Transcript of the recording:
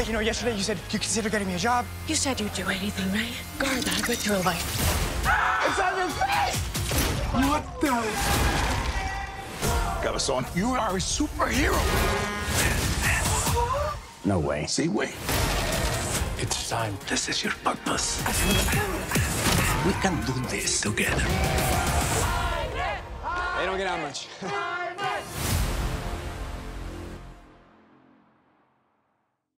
Hey, you know, yesterday you said you consider getting me a job. You said you'd do anything, right? Guard that with you're Ah! It's on your face! What the? Gavison, you are a superhero. No way. See, wait. It's time. This is your purpose. We can do this together. They don't get out much.